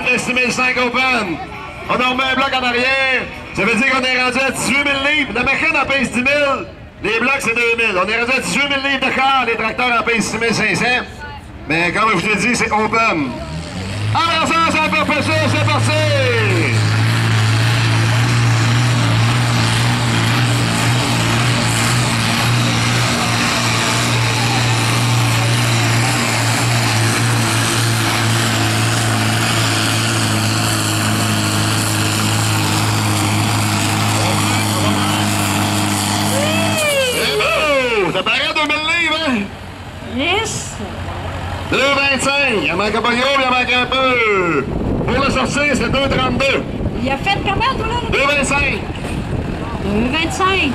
de 6005 Open. On a remis un bloc en arrière. Ça veut dire qu'on est rendu à 18 000 livres. La machine en pèse 10 000. Les blocs, c'est 2 000. On est rendu à 18 000 livres de corps. Les tracteurs en pèsent 6 500. Mais comme je vous l'ai dit, c'est open. Alors ça, c'est un peu ça, parti! C'est beau! Ça paraît 2000 livres, hein? Yes! 2,25. Il en manque pas gros, il en manque un peu. Pour le sortir, c'est 2,32. Il a fait comment, toi, là? 2,25. 2,25.